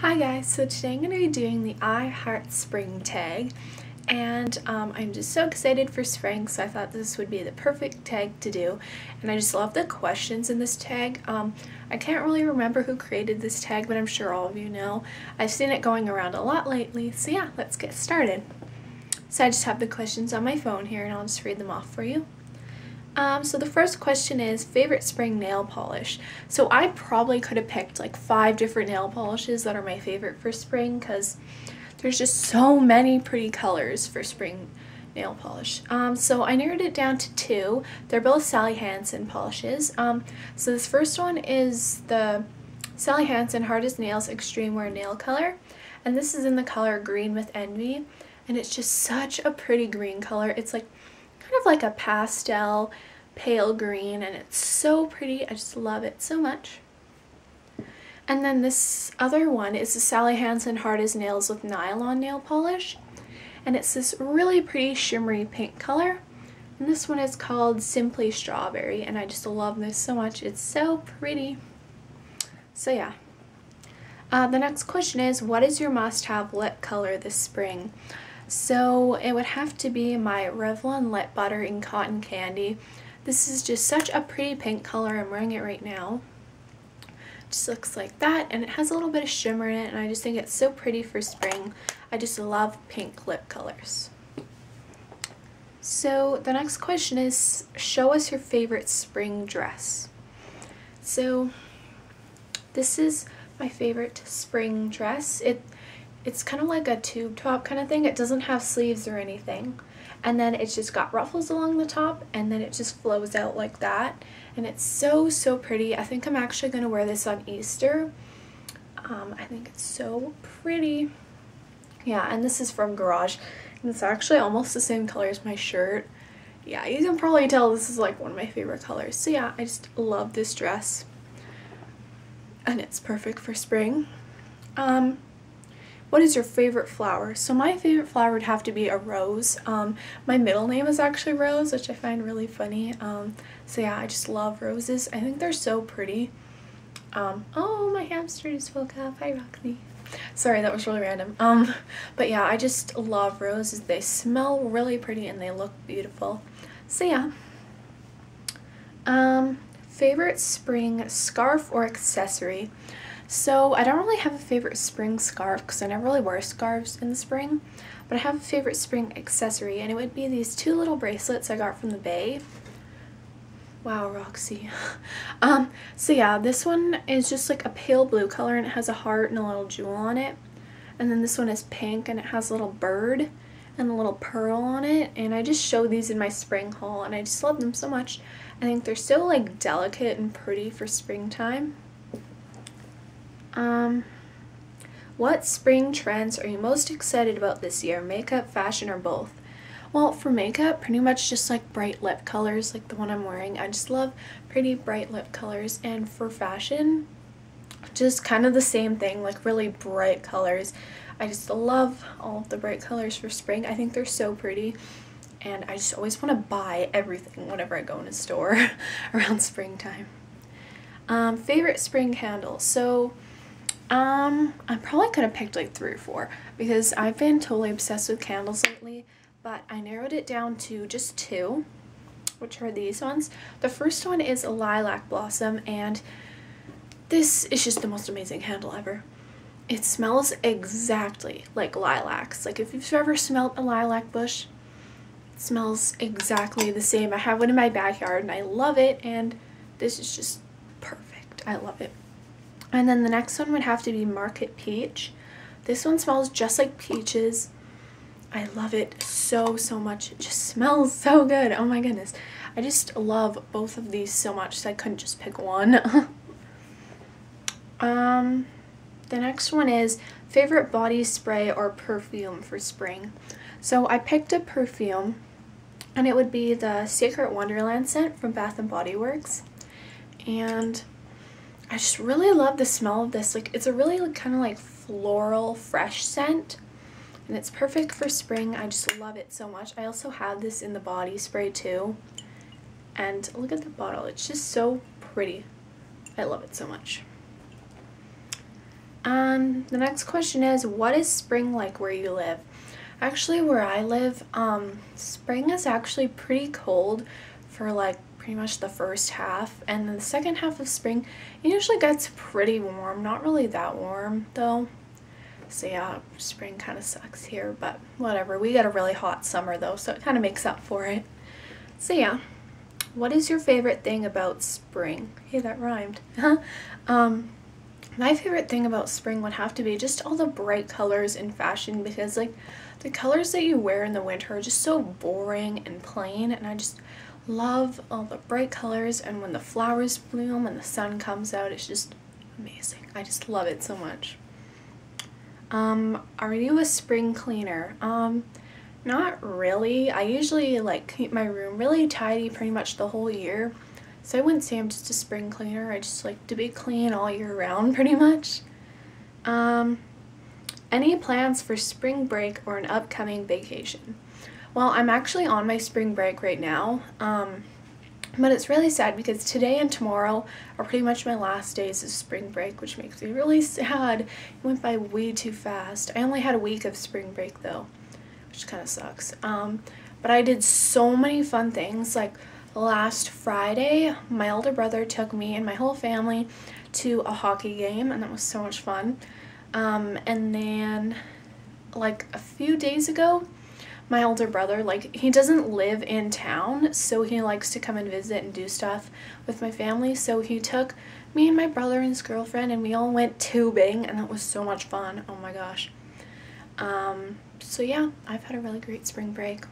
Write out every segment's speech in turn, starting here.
Hi guys, so today I'm going to be doing the I Heart Spring tag and um, I'm just so excited for spring so I thought this would be the perfect tag to do and I just love the questions in this tag. Um, I can't really remember who created this tag but I'm sure all of you know. I've seen it going around a lot lately so yeah, let's get started. So I just have the questions on my phone here and I'll just read them off for you. Um, so the first question is favorite spring nail polish. So I probably could have picked like five different nail polishes that are my favorite for spring because there's just so many pretty colors for spring nail polish. Um, so I narrowed it down to two. They're both Sally Hansen polishes. Um, so this first one is the Sally Hansen Hard as Nails Extreme Wear Nail Color. And this is in the color Green with Envy. And it's just such a pretty green color. It's like kind of like a pastel pale green and it's so pretty. I just love it so much. And then this other one is the Sally Hansen Hard as Nails with Nylon Nail Polish. And it's this really pretty shimmery pink color. And this one is called Simply Strawberry and I just love this so much. It's so pretty. So yeah. Uh, the next question is, what is your must-have lip color this spring? So it would have to be my Revlon Lip Butter in Cotton Candy. This is just such a pretty pink color. I'm wearing it right now. Just looks like that and it has a little bit of shimmer in it and I just think it's so pretty for spring. I just love pink lip colors. So the next question is, show us your favorite spring dress. So this is my favorite spring dress. It it's kind of like a tube top kind of thing. It doesn't have sleeves or anything. And then it's just got ruffles along the top and then it just flows out like that. And it's so, so pretty. I think I'm actually going to wear this on Easter. Um, I think it's so pretty. Yeah, and this is from Garage. And it's actually almost the same color as my shirt. Yeah, you can probably tell this is like one of my favorite colors. So yeah, I just love this dress. And it's perfect for spring. Um, what is your favorite flower? So my favorite flower would have to be a rose. Um, my middle name is actually Rose, which I find really funny. Um, so yeah, I just love roses. I think they're so pretty. Um, oh, my hamster just woke up. Hi, Roxy. Sorry, that was really random. Um, but yeah, I just love roses. They smell really pretty and they look beautiful. So yeah. Um, favorite spring scarf or accessory? So I don't really have a favorite spring scarf because I never really wear scarves in the spring, but I have a favorite spring accessory and it would be these two little bracelets I got from the Bay. Wow, Roxy. um, so yeah, this one is just like a pale blue color and it has a heart and a little jewel on it. And then this one is pink and it has a little bird and a little pearl on it. And I just showed these in my spring haul and I just love them so much. I think they're so like delicate and pretty for springtime. Um, what spring trends are you most excited about this year? Makeup, fashion, or both? Well, for makeup, pretty much just like bright lip colors like the one I'm wearing. I just love pretty bright lip colors. And for fashion, just kind of the same thing, like really bright colors. I just love all of the bright colors for spring. I think they're so pretty. And I just always want to buy everything whenever I go in a store around springtime. Um, favorite spring candles. So um, I probably could have picked like three or four because I've been totally obsessed with candles lately, but I narrowed it down to just two, which are these ones. The first one is a lilac blossom, and this is just the most amazing candle ever. It smells exactly like lilacs. Like if you've ever smelled a lilac bush, it smells exactly the same. I have one in my backyard and I love it, and this is just perfect. I love it. And then the next one would have to be Market Peach. This one smells just like peaches. I love it so, so much. It just smells so good. Oh my goodness. I just love both of these so much, so I couldn't just pick one. um, the next one is favorite body spray or perfume for spring. So I picked a perfume, and it would be the Secret Wonderland scent from Bath & Body Works. And I just really love the smell of this. Like it's a really like, kind of like floral fresh scent and it's perfect for spring. I just love it so much. I also have this in the body spray too. And look at the bottle. It's just so pretty. I love it so much. Um, the next question is, what is spring like where you live? Actually, where I live, um, spring is actually pretty cold for like pretty much the first half, and the second half of spring, it usually gets pretty warm. Not really that warm though. So yeah, spring kind of sucks here, but whatever. We got a really hot summer though, so it kind of makes up for it. So yeah, what is your favorite thing about spring? Hey, that rhymed. um, my favorite thing about spring would have to be just all the bright colors in fashion because like the colors that you wear in the winter are just so boring and plain and I just love all the bright colors and when the flowers bloom and the sun comes out it's just amazing. I just love it so much. Um, are you a spring cleaner? Um, not really. I usually like keep my room really tidy pretty much the whole year. So I wouldn't say I'm just a spring cleaner. I just like to be clean all year round pretty much. Um, any plans for spring break or an upcoming vacation? Well, I'm actually on my spring break right now. Um, but it's really sad because today and tomorrow are pretty much my last days of spring break, which makes me really sad. It went by way too fast. I only had a week of spring break though, which kind of sucks. Um, but I did so many fun things. Like last Friday, my older brother took me and my whole family to a hockey game, and that was so much fun. Um, and then, like a few days ago, my older brother, like, he doesn't live in town, so he likes to come and visit and do stuff with my family. So he took me and my brother and his girlfriend, and we all went tubing, and that was so much fun. Oh my gosh. Um, so yeah, I've had a really great spring break.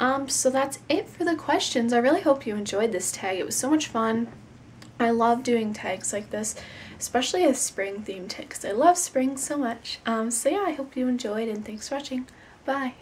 Um, so that's it for the questions. I really hope you enjoyed this tag. It was so much fun. I love doing tags like this, especially a spring themed tag because I love spring so much. Um, so yeah, I hope you enjoyed and thanks for watching. Bye.